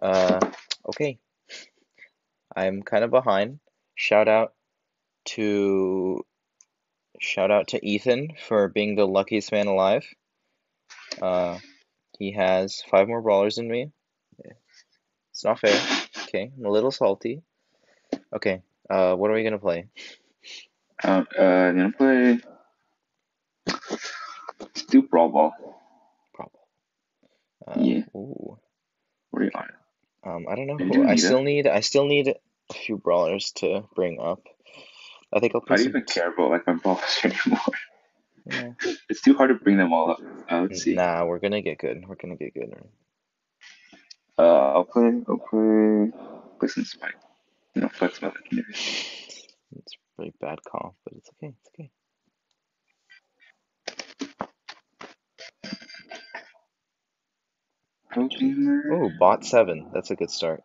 Uh, okay. I'm kind of behind. Shout out to shout out to Ethan for being the luckiest man alive. Uh, he has five more brawlers than me. It's not fair. Okay, I'm a little salty. Okay, uh, what are we gonna play? Um, uh, I'm gonna play. Let's do Brawl Ball. Problem. Uh, Yeah. Ooh. Where are you? Um, I don't know. You do I need still need. I still need a few brawlers to bring up. I think I'll I don't some. even care about like my brawlers anymore. Yeah. It's too hard to bring them all up. Uh, let's see. Nah, we're gonna get good. We're gonna get good. Uh, I'll play. I'll play. Play some Spike. You know, flex legendary. It's a pretty bad call, but it's okay. It's okay. Oh, bot seven. That's a good start.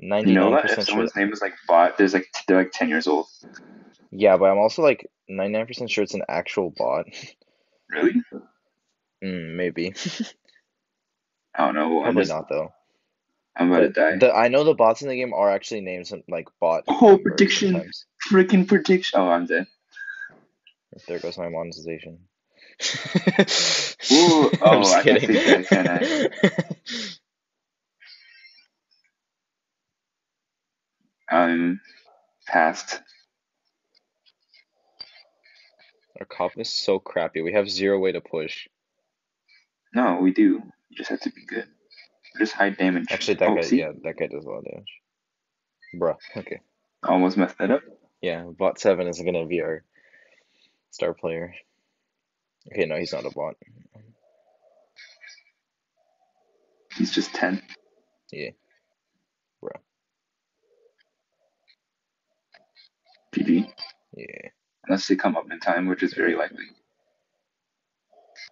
You know that if sure. someone's name is like bot, there's like they're like ten years old. Yeah, but I'm also like ninety-nine percent sure it's an actual bot. Really? Mm, maybe. I don't know. I'm Probably just. not though. I'm about to die. the I know the bots in the game are actually named some like bot Oh, prediction! Freaking prediction! Oh, I'm dead. There goes my monetization. Ooh, I'm oh, just I can't kidding. that, can I? I'm past. Our cop is so crappy. We have zero way to push. No, we do. You just have to be good. Just high damage. Actually, that oh, guy, see? yeah, that guy does a lot of damage. Bruh. Okay. Almost messed that up. Yeah, bot seven is gonna be our star player. Okay, no, he's not a bot. He's just 10. Yeah. Bruh. GG. Yeah. Unless they come up in time, which is very likely.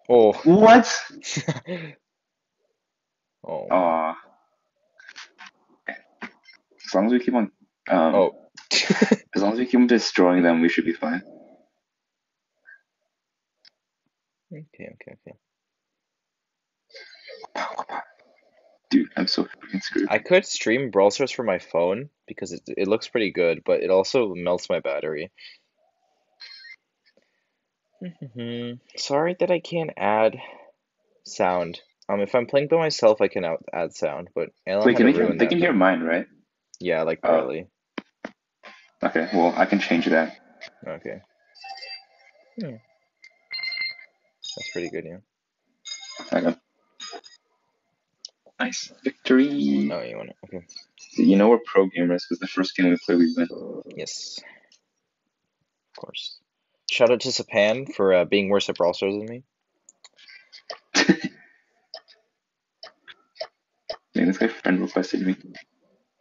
Oh. What? oh. Aw. As long as we keep on, um, Oh. as long as we keep on destroying them, we should be fine. Okay, okay, okay. Dude, I'm so freaking screwed. I could stream Brawl Stars from my phone because it it looks pretty good, but it also melts my battery. Sorry that I can't add sound. Um, if I'm playing by myself, I can out add sound, but Alan Wait, can they hear, they can hear mine, right? Yeah, like Oh. barely. Okay, well, I can change that. Okay. Hmm. That's pretty good, yeah. I know. Nice. Victory! Oh, you want it? Okay. You know we're pro gamers because the first game we play, we win. Yes. Of course. Shout out to Sapan for uh, being worse at Brawl Stars than me. Man, this guy friend requested me.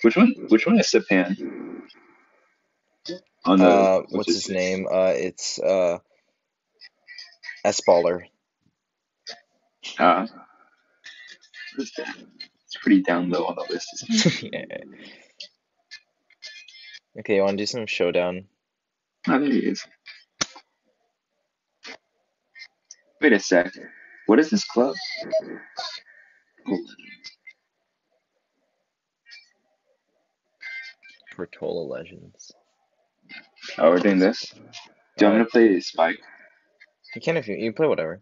Which one? Which one is Sapan? On the Uh, what's his name? Uh, it's uh, S Baller. Uh, it's pretty down low on the list. Isn't it? yeah. Okay, you want to do some showdown? Oh, there he is. Wait a sec. What is this club? Oh, Portola Legends. oh, we're doing this. Do I'm gonna play Spike. You can if you you play whatever.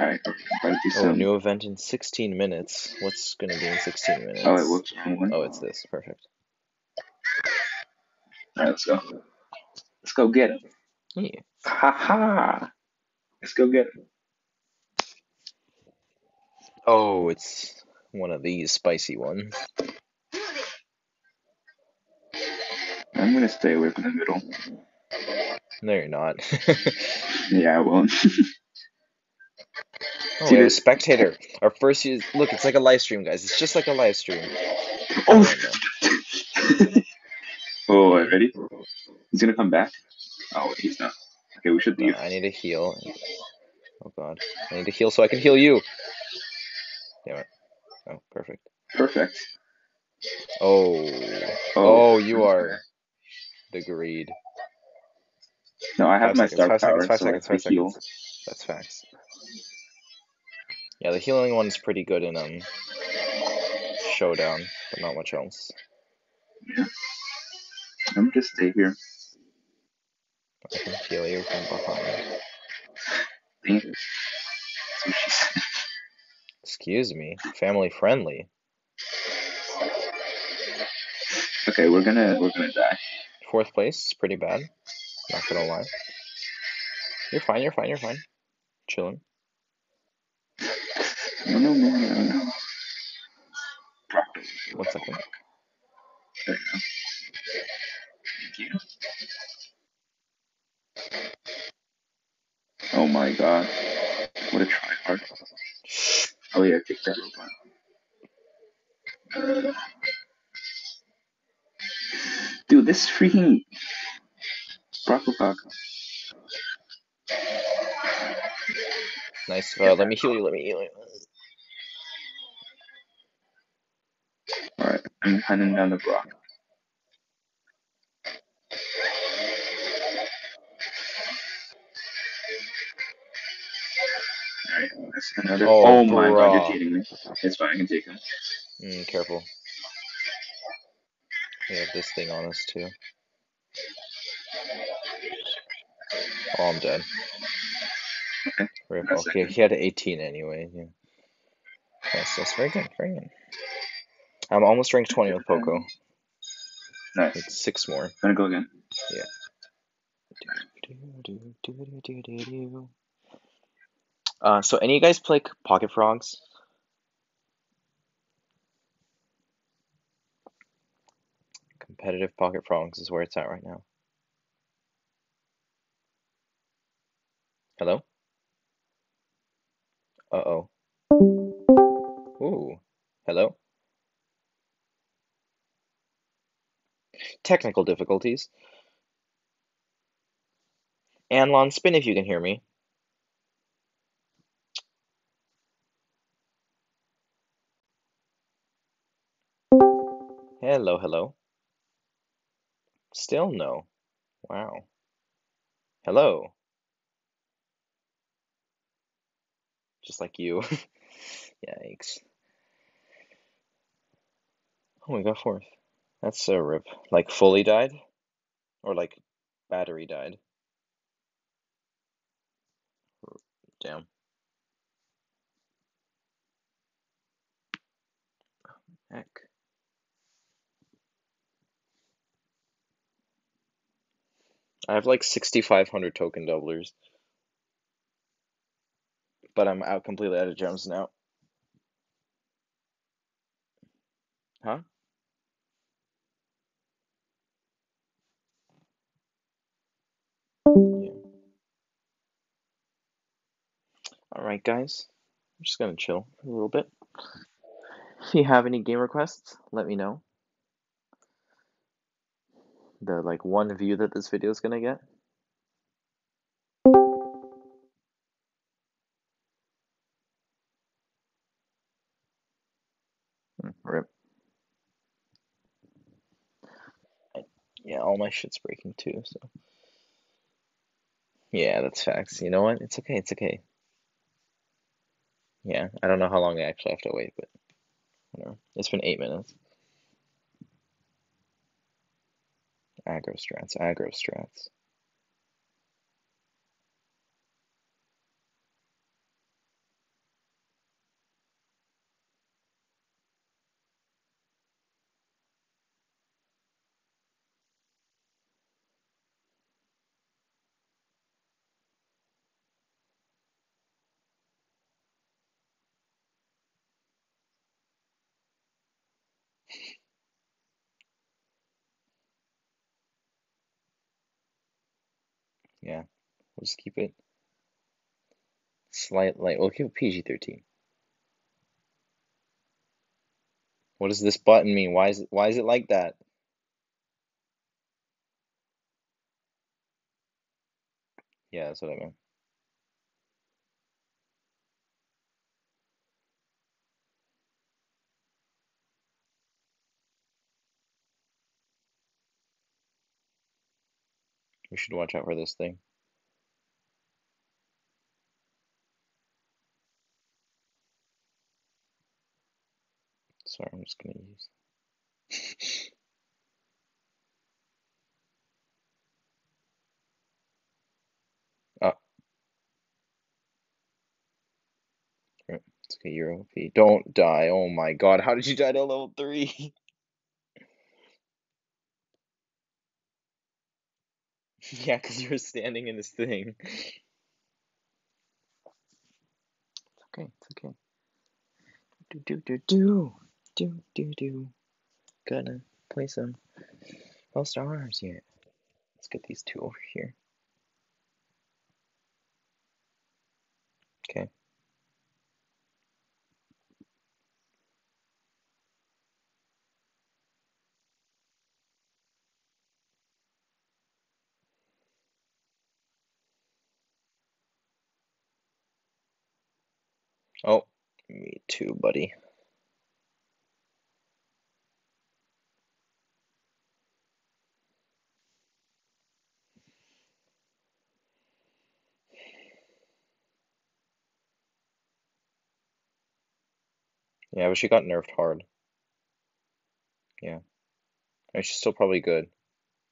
Alright, okay, I'm gonna do Oh, new event in 16 minutes. What's gonna be in 16 minutes? Oh, wrong one. Oh, it's this. Perfect. Alright, let's go. Let's go get him. Yeah. Ha ha! Let's go get him. Oh, it's one of these spicy ones. I'm gonna stay away from the middle. No, you're not. Yeah, I won't. Oh, See have a spectator. Our first use. Look, it's like a live stream, guys. It's just like a live stream. oh! Oh, oh, wait, ready? He's gonna come back? Oh, he's not. Okay, we should Uh. I need to heal. Oh god. I need to heal so I can heal you. Damn it. Oh, perfect. Perfect. Oh. Oh, you are the greed. No, I have Five my seconds, star five power, seconds, five so seconds, five heal. seconds. That's facts. Yeah, the healing one's pretty good in um showdown, but not much else. Yeah. I'm just stay here. I can heal you from behind. Dang it. That's what she said. Excuse me, family friendly. Okay, we're gonna we're gonna die. Fourth place is pretty bad. Not gonna lie. You're fine. You're fine. You're fine. Chilling. No no no no no. One second. There you go. Thank you. Oh my god. What a tryhard. Oh yeah, kick that robot. Dude, this freaking Brocklecock. Nice. Uh, let me heal you. Let me heal you. Alright, I'm hunting down the Brock. Alright, that's another. Oh, Oh, my god, you're cheating me. It's fine, I can take him. Mm, careful. We have this thing on us too. Oh, I'm dead. Okay. Rip. That's Okay, he had 18 anyway. Yeah. Yes, that's very good. Very good. I'm almost ranked 20 with Poco. Nice. It's six more. Gonna go again. Yeah. Uh, so any of you guys play Pocket Frogs? Competitive Pocket Frogs is where it's at right now. Hello? Uh-oh. Ooh. Hello? Technical difficulties. Anlon, spin if you can hear me. Hello, hello. Still no. Wow. Hello. Just like you. Yikes. Oh, we got fourth. That's a rip. Like fully died? Or like battery died? Damn. Heck. I have like 6,500 token doublers. But I'm out completely out of gems now. Huh? Yeah. Alright, guys. I'm just gonna chill a little bit. If you have any game requests, let me know. The like one view that this video is gonna get. All my shit's breaking too, so. Yeah, that's facts. You know what? It's okay, it's okay. Yeah, I don't know how long I actually have to wait, but whatever. It's been eight minutes. Aggro strats, aggro strats. Yeah, we'll just keep it slight light. We'll keep it PG 13. What does this button mean? Why is it, why is it like that? Yeah, that's what I meant. We should watch out for this thing. Sorry, I'm just gonna use. Oh. It's okay. Don't die. Oh my god, how did you die to level 3? Yeah, because you were standing in this thing. It's okay, it's okay. Do do do do. Do do do. Gonna play some All Stars yet. Let's get these two over here. Okay. Oh, me too, buddy. Yeah, but she got nerfed hard. Yeah. Mean, she's still probably good.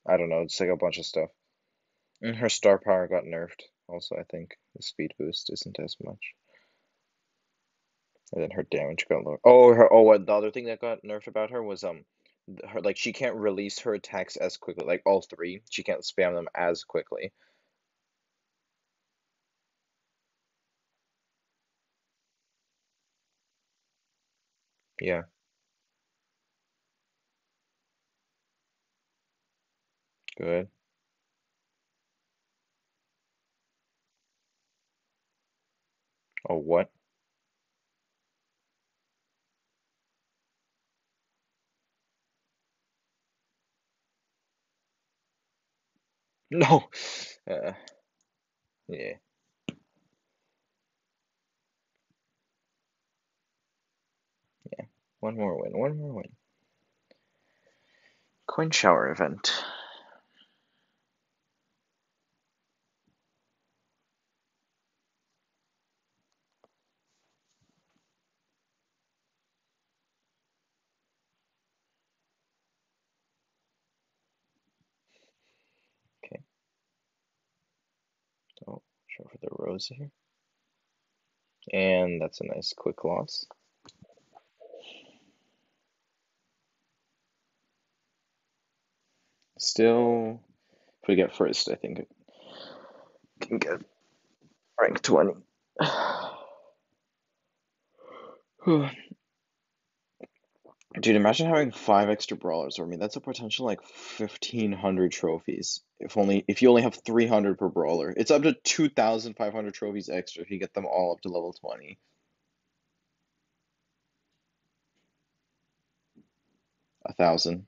I don't know, it's like a bunch of stuff. And her star power got nerfed also, I think. The speed boost isn't as much. And then her damage got lower. Oh, her oh, the other thing that got nerfed about her was um her like she can't release her attacks as quickly. Like all three, she can't spam them as quickly. Yeah. Good. Oh, what? No. Uh, yeah. Yeah. One more win. One more win. Coin shower event. Okay. So show for the rose here. And that's a nice quick loss. Still, if we get first, I think it can get rank 20. Dude, imagine having five extra brawlers. I mean, that's a potential like 1500 trophies. If only if you only have 300 per brawler. It's up to 2500 trophies extra if you get them all up to level 20. A thousand.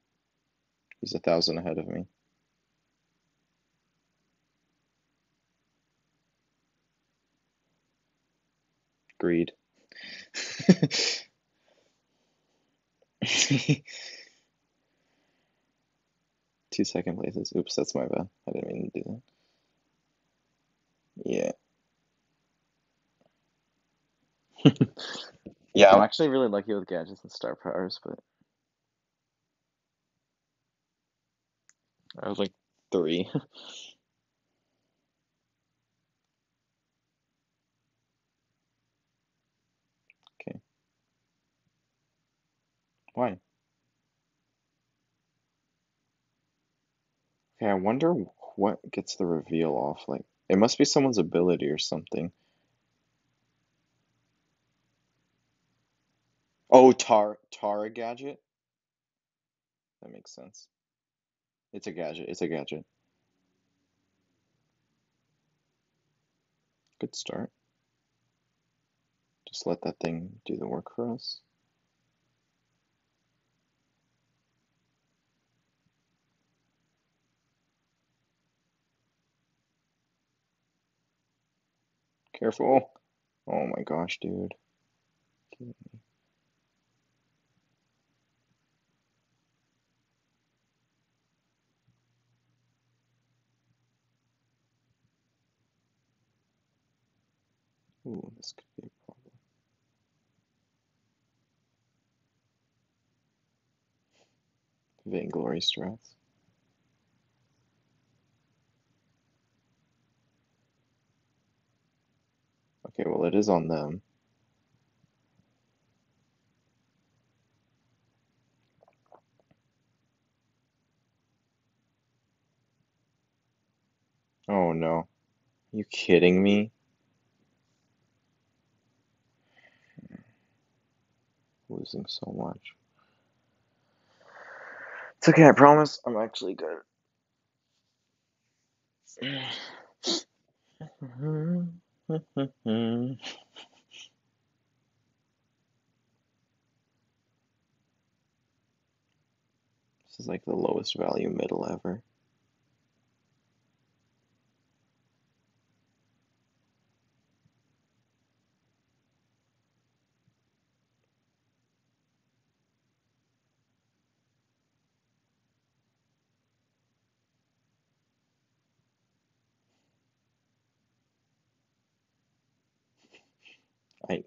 He's a thousand ahead of me. Greed. Two second places. Oops, that's my bad. I didn't mean to do that. Yeah. yeah, I'm actually really lucky with gadgets and star powers, but I was like three. okay. Why? Okay, I wonder what gets the reveal off. Like, it must be someone's ability or something. Oh, Tar Tara gadget? That makes sense. It's a gadget. It's a gadget. Good start. Just let that thing do the work for us. Careful. Oh my gosh, dude. Ooh, this could be a problem. Vainglory strats. Okay, well it is on them. Oh no. Are you kidding me? Losing so much. It's okay, I promise. I'm actually good. This is like the lowest value middle ever. I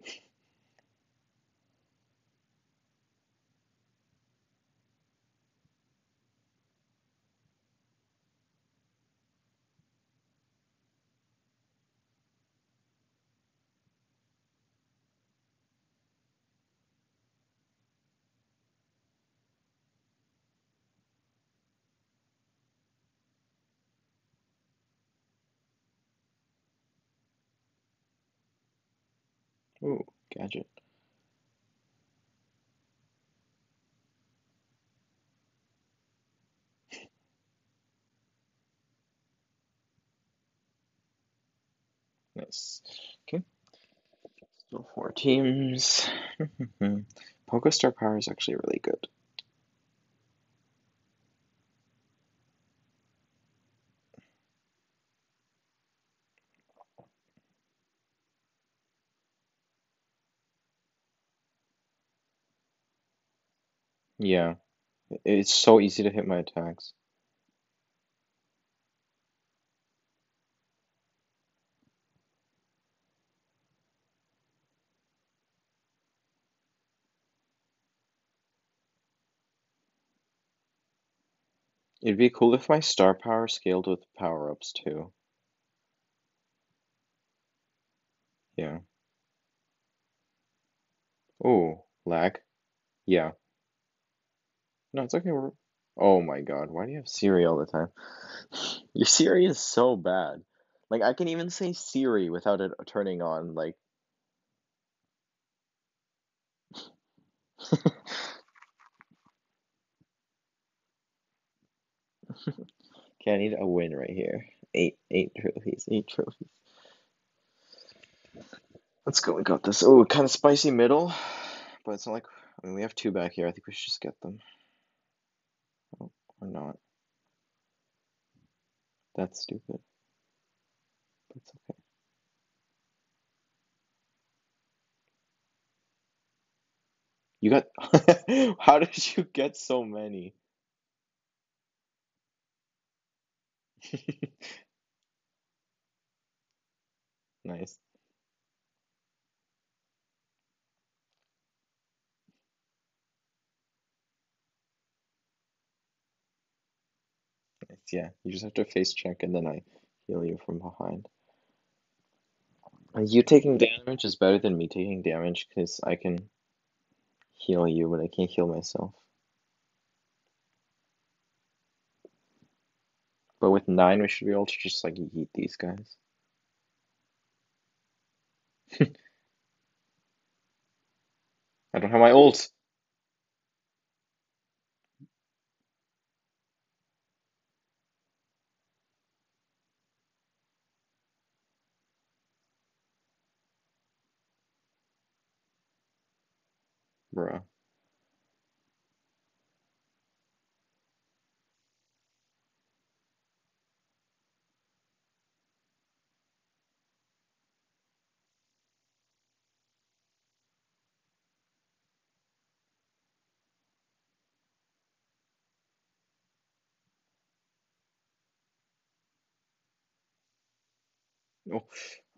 ooh, gadget. Nice. Okay. Still four teams. Poco Star Power is actually really good. Yeah. It's so easy to hit my attacks. It'd be cool if my star power scaled with power-ups too. Yeah. Oh, lag? Yeah. No, it's okay. We're... Oh my god, why do you have Siri all the time? Your Siri is so bad. Like, I can even say Siri without it turning on, like... Okay, I need a win right here. Eight, eight trophies, eight trophies. Let's go, we got this. Oh, kind of spicy middle, but it's not like, I mean, we have two back here. I think we should just get them. Oh, or not. That's stupid. That's okay. You got, how did you get so many? Nice. Yeah. You just have to face check and then I heal you from behind. You taking damage is better than me taking damage because I can heal you, but I can't heal myself. But with nine, we should be able to just like eat these guys. I don't have my ult. Bruh. Oh,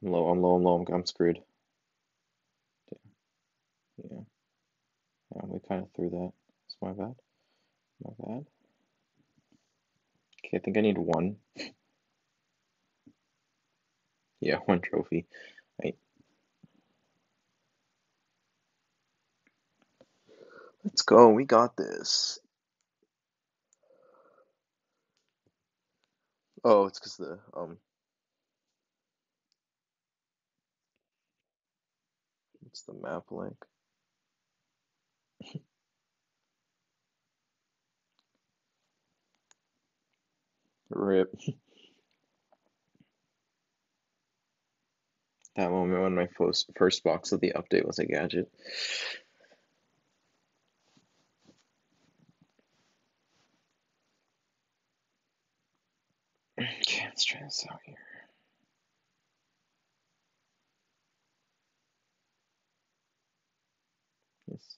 I'm low, I'm low, I'm low, I'm, I'm screwed. Yeah. Yeah, we kind of threw that. It's my bad. My bad. Okay, I think I need one. Yeah, one trophy. Right. Let's go. We got this. Oh, it's because the um. What's the map link. Rip. That moment when my first first box of the update was a gadget. Let's try this out here. Yes.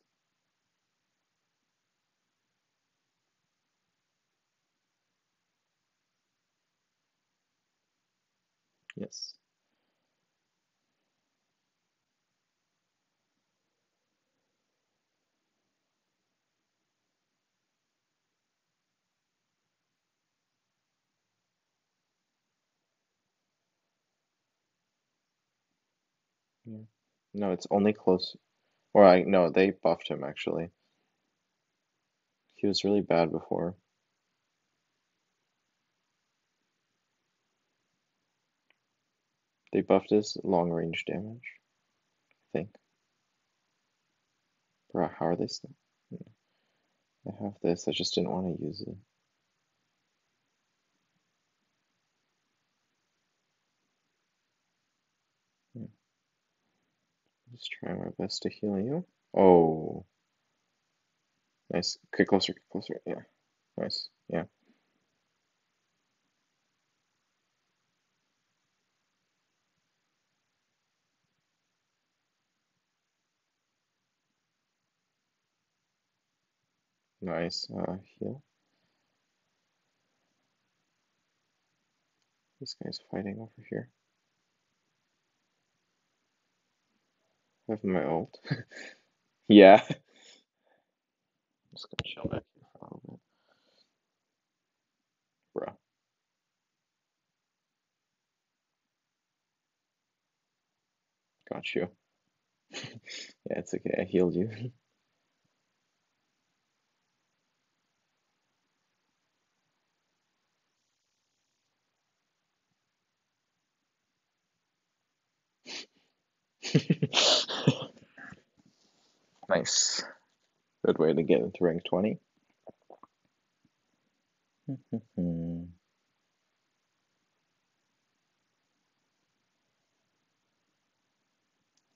Yes. Yeah. No, it's only close. Or I no, they buffed him actually. He was really bad before. They buffed his long range damage. I think. Bro, how are they still? I have this. I just didn't want to use it. Yeah. Just trying my best to heal you. Oh. Nice. Get closer, get closer. Yeah. Nice. Yeah. Nice. Uh, heal. This guy's fighting over here. I have my ult. yeah. I'm just gonna chill back here for a little bit. Bro. Got you. yeah, it's okay. I healed you. nice. Good way to get into rank 20.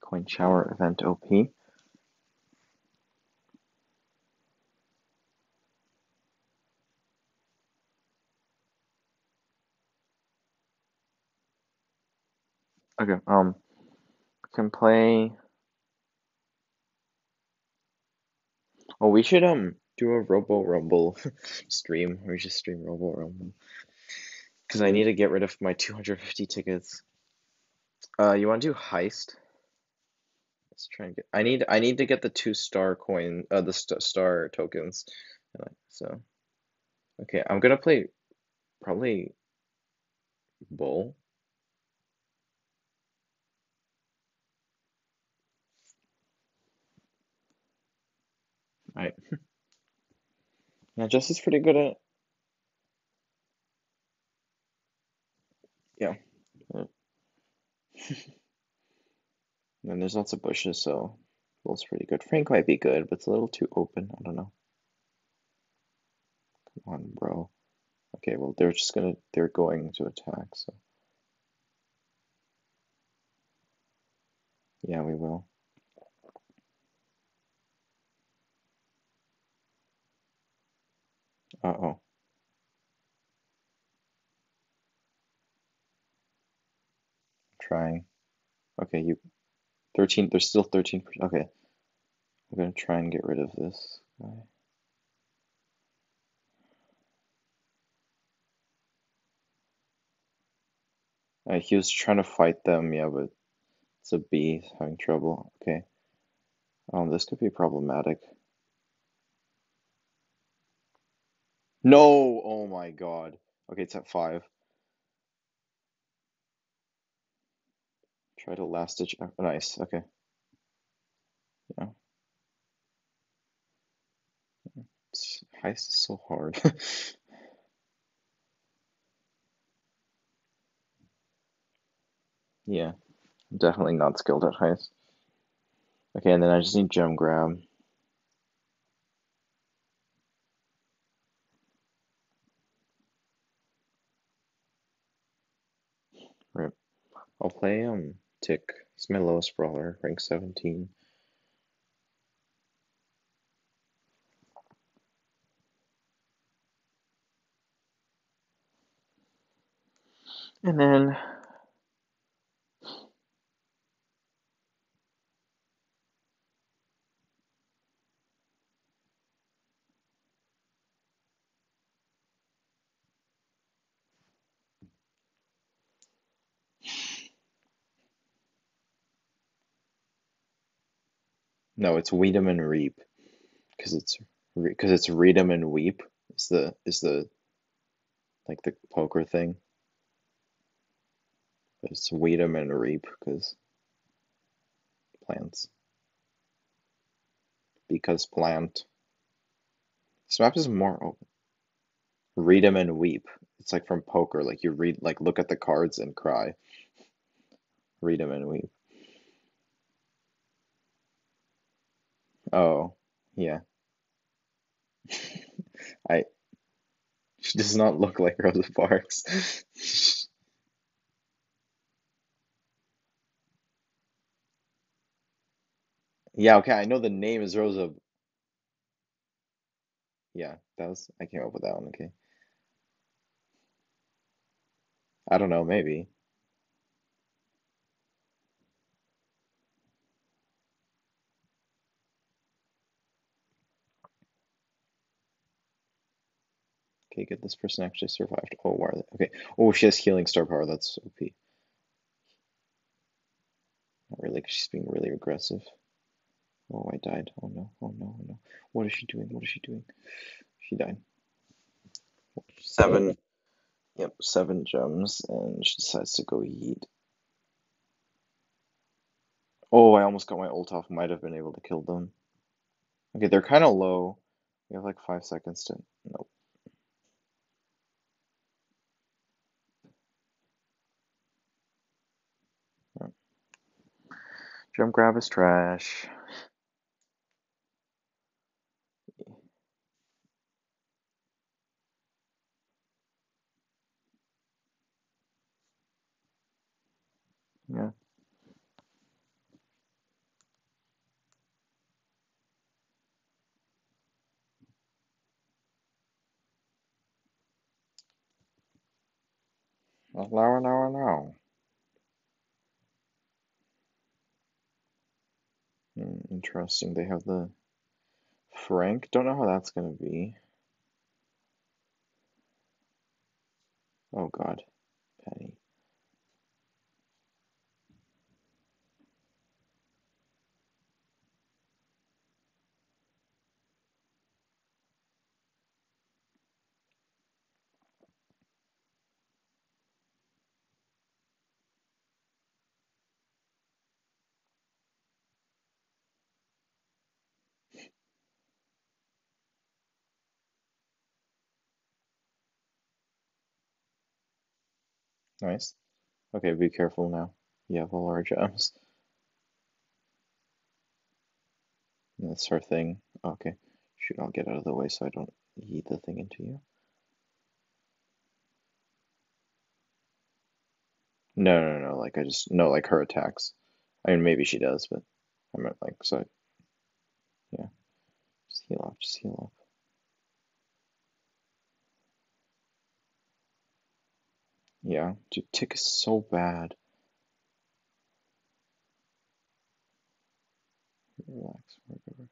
Coin shower event OP. Okay, um, can play. Oh, we should um do a Robo Rumble stream. We just stream Robo Rumble. Because I need to get rid of my 250 tickets. Uh, you want to do heist? Let's try and get. I need. I need to get the two star coin. Uh, the st star tokens. So, okay, I'm gonna play probably bull. Right. Now, Jess is pretty good at. Yeah. and there's lots of bushes, so bull's pretty good. Frank might be good, but it's a little too open. I don't know. Come on, bro. Okay, well, they're just gonna. They're going to attack, so. Yeah, we will. Uh-oh. Trying. Okay, you 13, there's still 13%. Okay. I'm gonna try and get rid of this guy. Uh, he was trying to fight them, yeah, but it's a bee having trouble. Okay. Um, this could be problematic. No! Oh my god. Okay, it's at five. Try to last oh, Nice. Okay. Yeah. It's, heist is so hard. Yeah. Definitely not skilled at heist. Okay, and then I just need gem grab. Right. I'll play um Tick. It's my lowest brawler, rank 17. And then no, it's Weed'em and Reap because it's because it's Read'em and Weep is the is the like the poker thing. But it's Weed'em and Reap because plants. Because plant. This map is more open. Read 'em and weep. It's like from poker. Like you read, like look at the cards and cry. Read 'em and weep. Oh, yeah. I. She does not look like Rosa Parks. Yeah, okay. I know the name is Rosa. Yeah, that was. I came up with that one. Okay. I don't know. Maybe. Okay, good. This person actually survived. Oh, why are they? Okay. Oh, she has healing star power. That's OP. Not really, 'cause she's being really aggressive. Oh, I died. Oh no. Oh no. Oh no. What is she doing? What is she doing? She died. Seven. Yep, seven gems, and she decides to go eat. Oh, I almost got my ult off. Might have been able to kill them. Okay, they're kind of low. We have like five seconds to. Nope. Gem grab is trash. Yeah. No, no, no, no. Hmm, interesting. They have the Frank. Don't know how that's gonna be. Oh God, Penny. Nice. Okay, be careful now. You have all our gems. That's her thing. Okay. Shoot, I'll get out of the way so I don't eat the thing into you. No, no, no, like I just no, like her attacks. I mean, maybe she does, but I meant like so. Yeah, just heal up, just heal up. Yeah, dude, tick is so bad. Relax, whatever.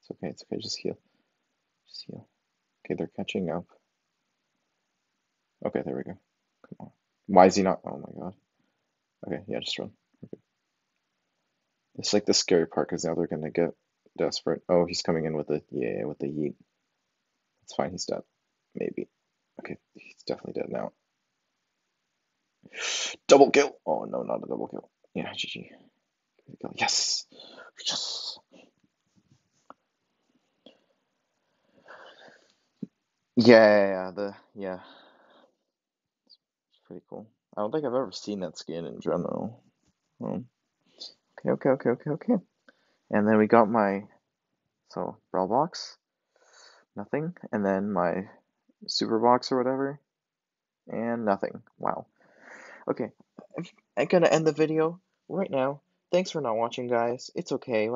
It's okay, it's okay. Just heal, just heal. Okay, they're catching up. Okay, there we go. Come on. Why is he not? Oh my God. Okay, yeah, just run. Okay. It's like the scary part because now they're gonna get desperate. Oh, he's coming in with the yeah, with the yeet. It's fine, he's dead. Maybe. Okay, he's definitely dead now. Double kill! Oh no, not a double kill. Yeah, GG. Yes! Yes! Yeah, yeah, yeah, the yeah. It's pretty cool. I don't think I've ever seen that skin in general. Um, okay, okay, okay, okay, okay. And then we got my so brawl box, nothing, and then my super box or whatever, and nothing. Wow. Okay, I'm gonna end the video right now. Thanks for not watching, guys. It's okay.